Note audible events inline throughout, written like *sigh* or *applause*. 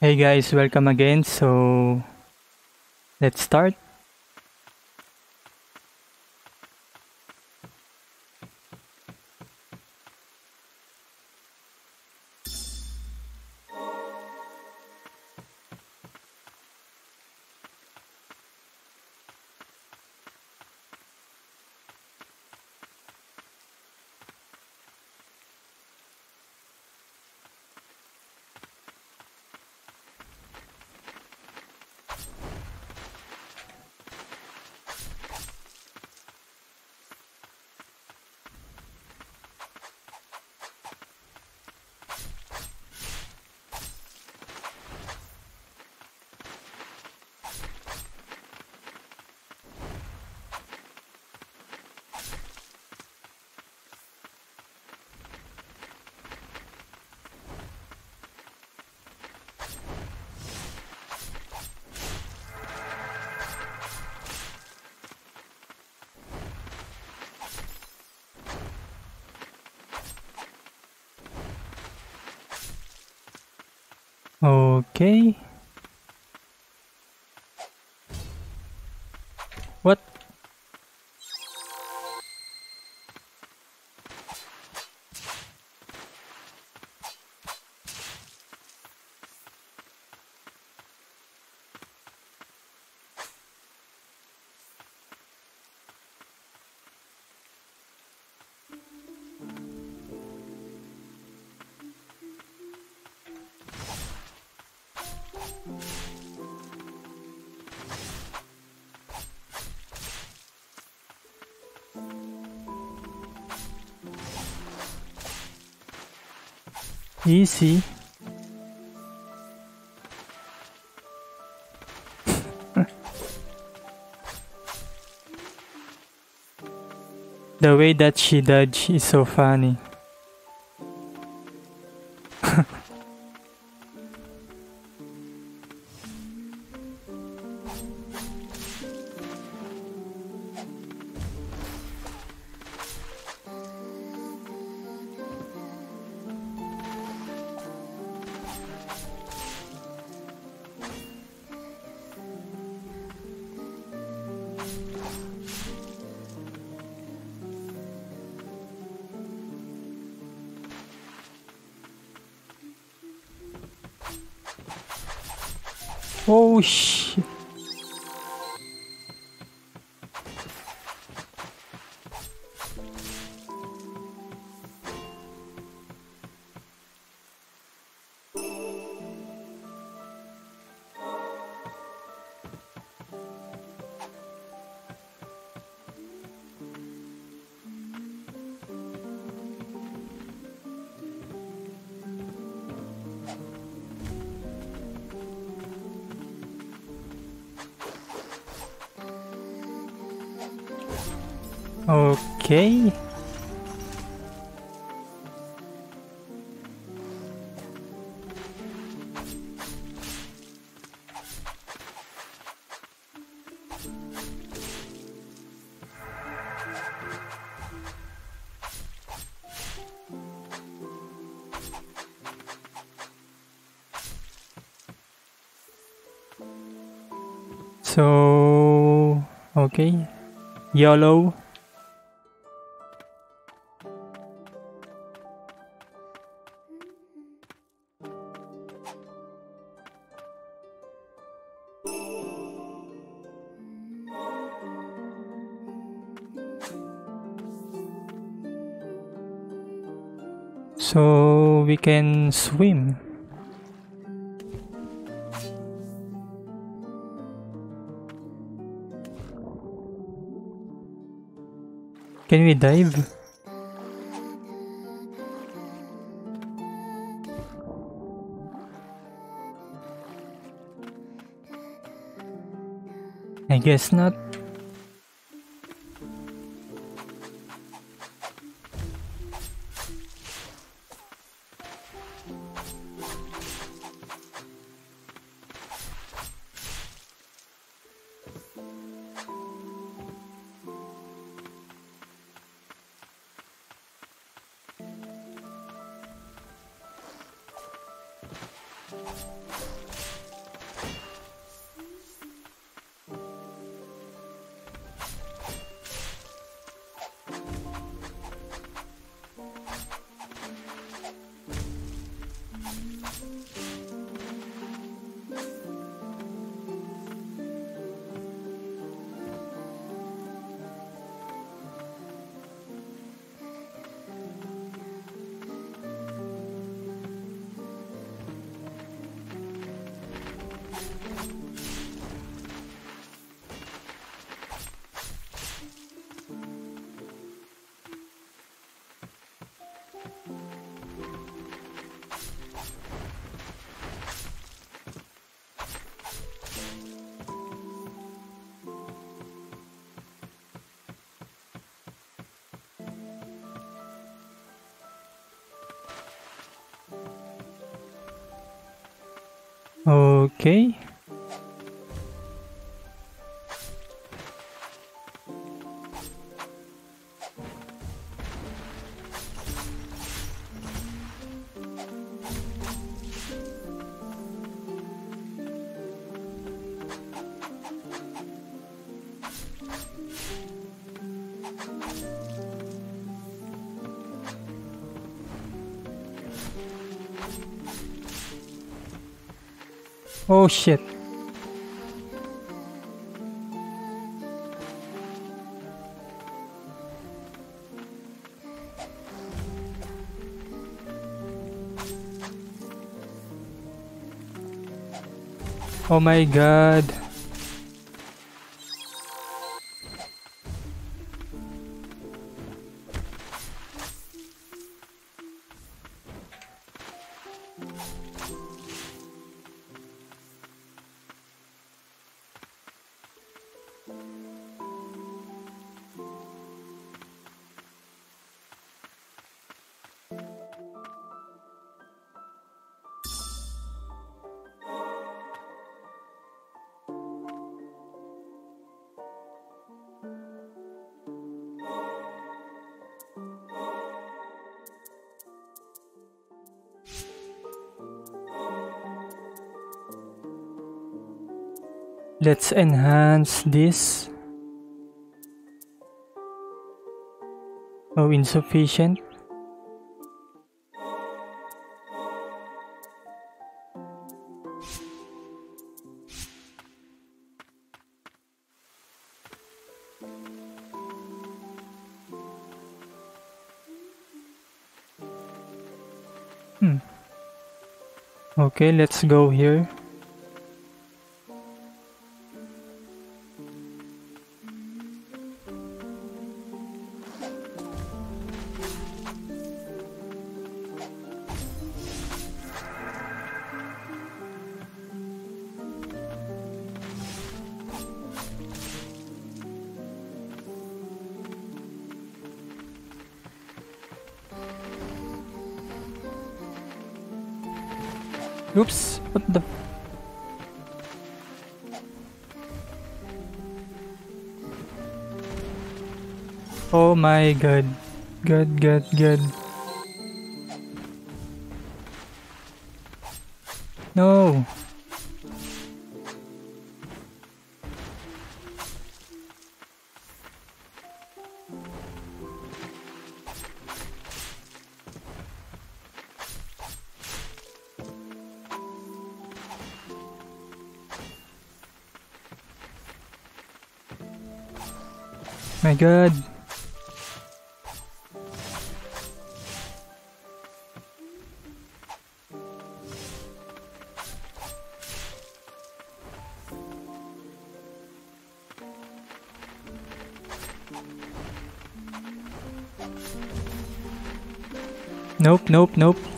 Hey guys, welcome again. So let's start. Okay. Easy. *laughs* the way that she dodged is so funny. Oh shit. Okay. So, okay. Yellow. Can swim. Can we dive? I guess not. Okay. Oh shit. Oh my god. Let's enhance this. Oh, insufficient. Hmm. Okay, let's go here. Oops, what the? Oh my god. God, god, god. My god. Nope, nope, nope.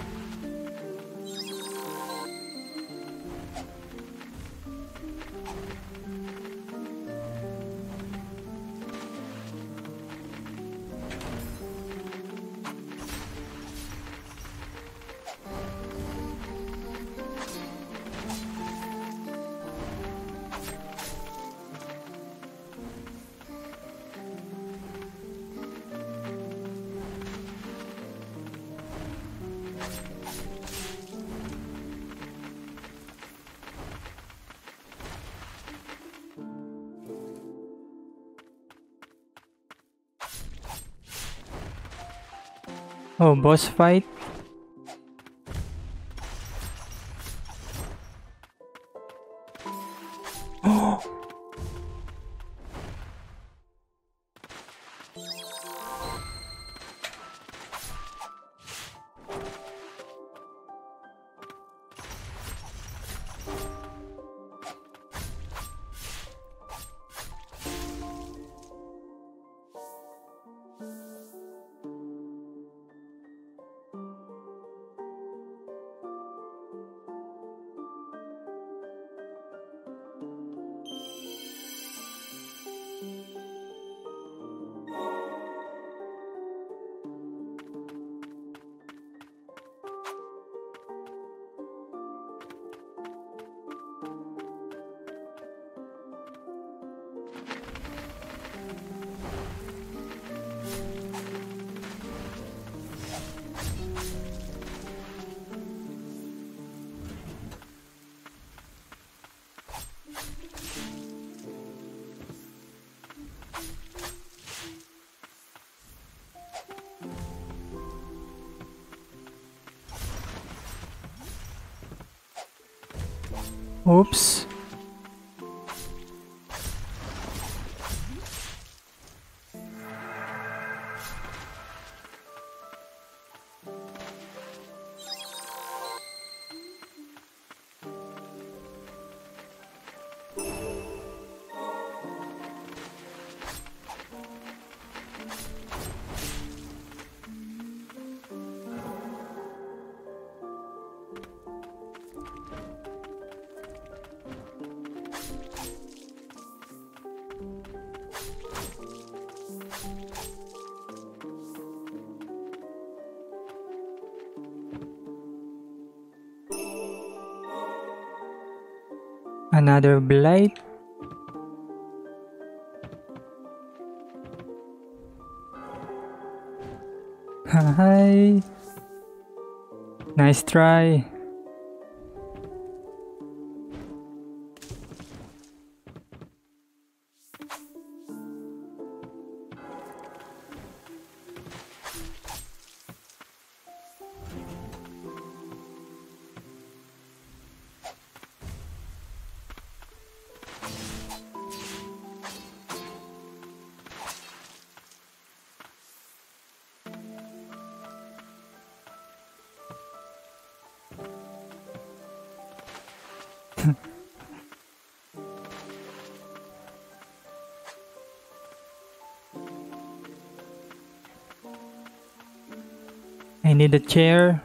Oh, boss fight? Oops. Another blade Hi. Nice try. Need a chair.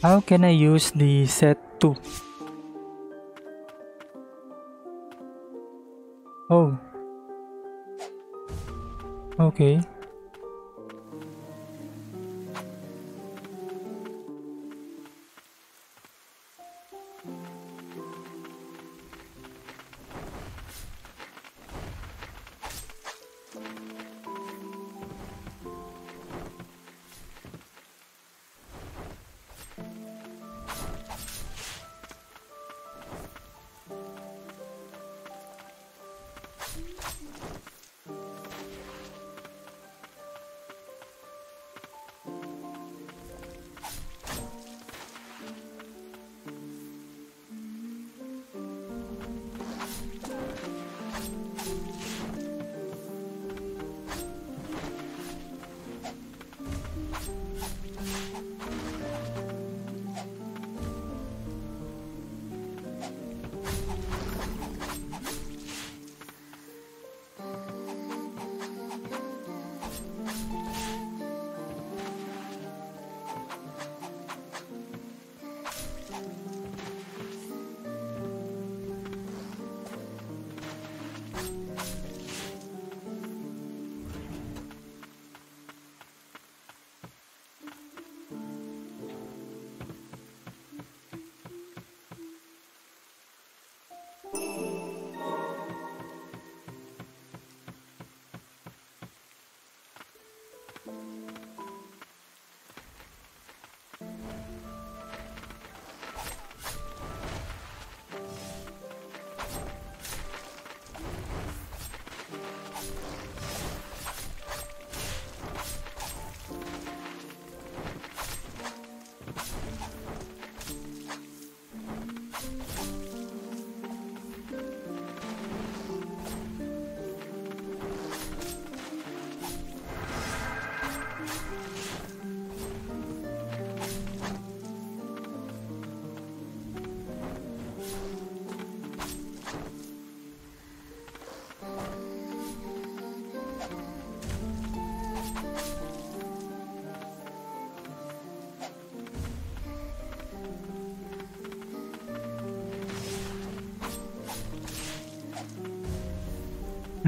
How can I use the set 2? Oh. Okay.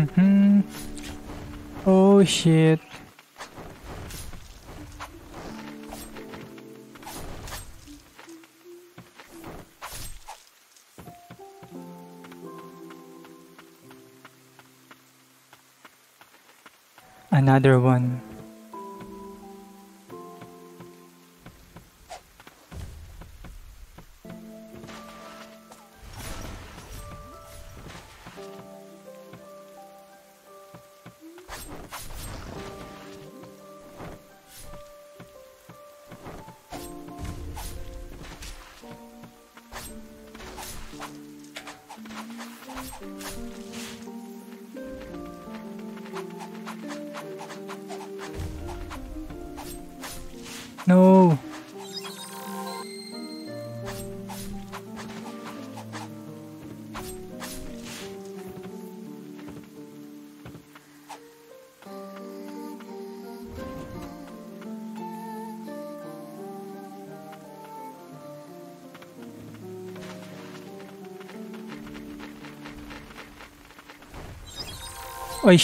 Mm-hmm. Oh shit. Another one. Oh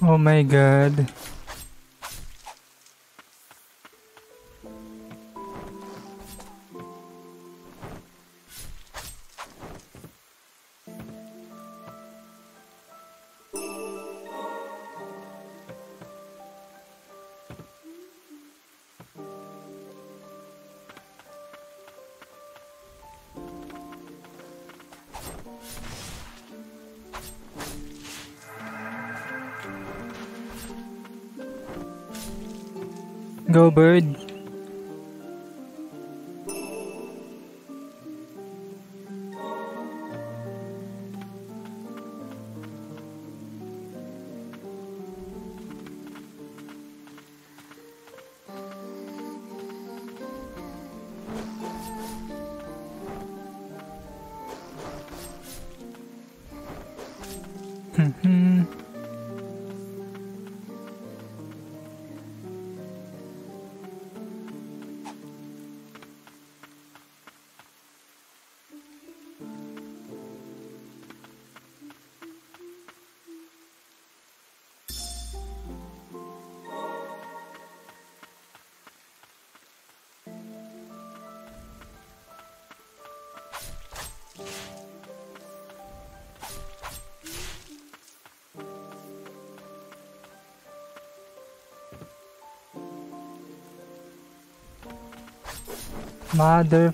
Oh my god. Go bird. mother.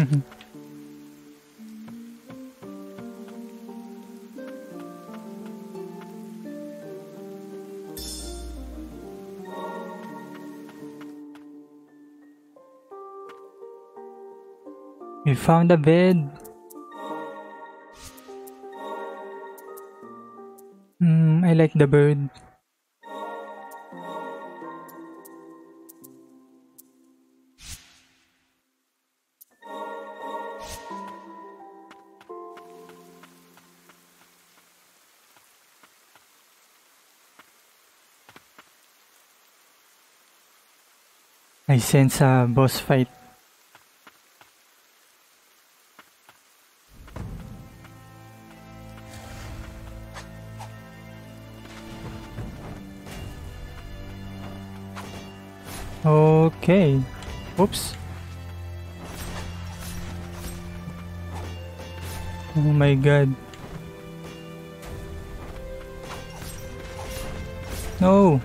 *laughs* We found a bed. Hmm, I like the bird. I sense a boss fight. Okay. Oops. Oh my god. No.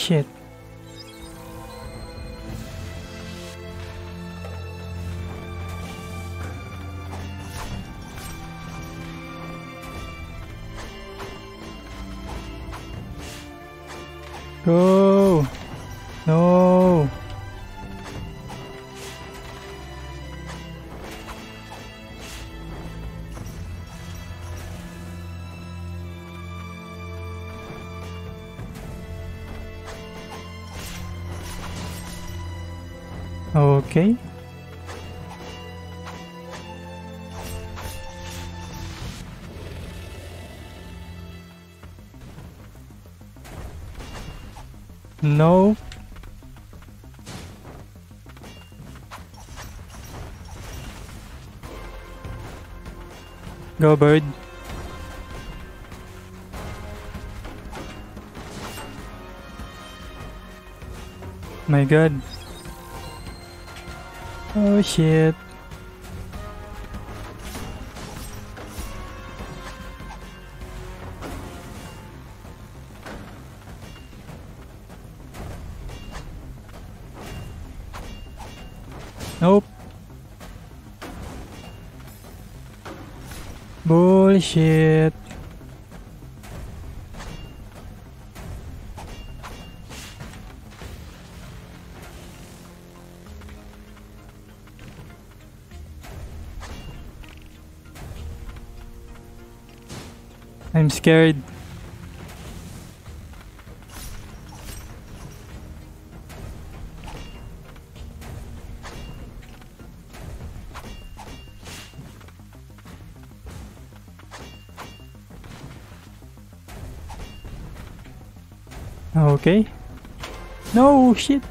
Shit. Go bird. My god. Oh shit. Bullshit. I'm scared. Okay. No shit.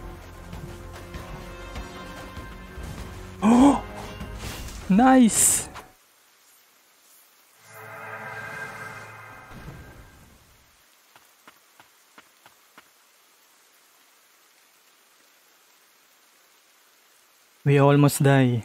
Oh, *gasps* nice. We almost die.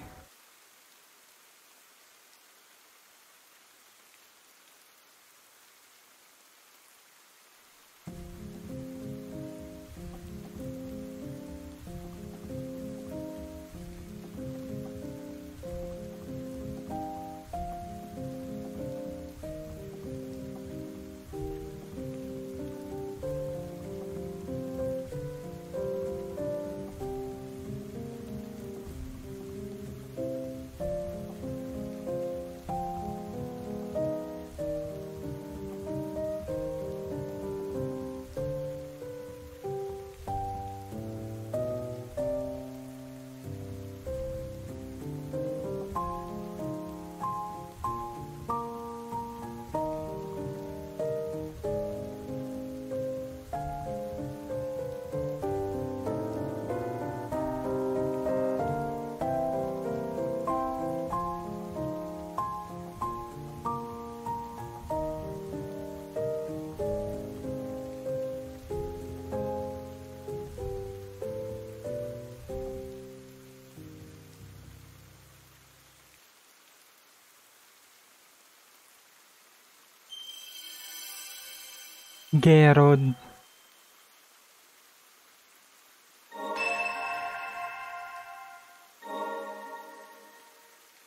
Gerod.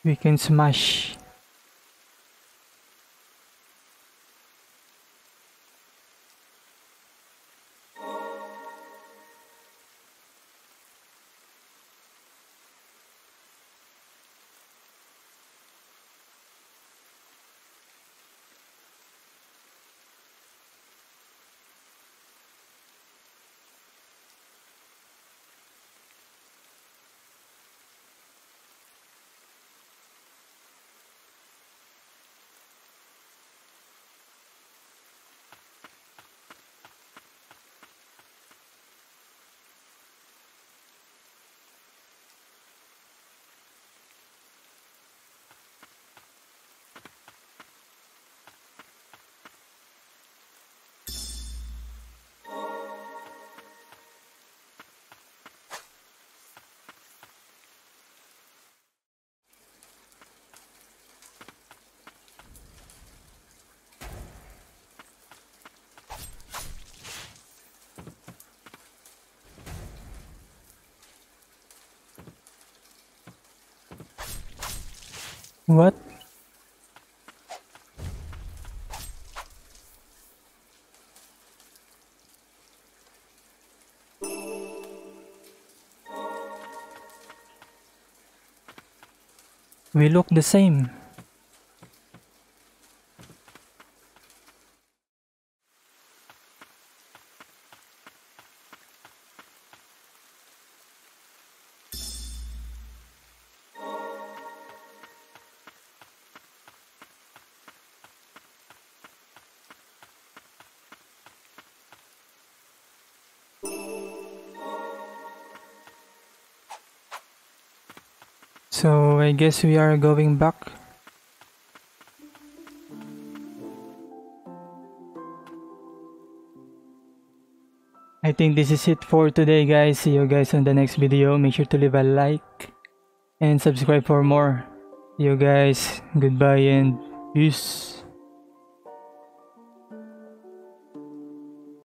We can smash. What? We look the same. Guess we are going back. I think this is it for today guys. See you guys on the next video. Make sure to leave a like and subscribe for more. See you guys. Goodbye and peace.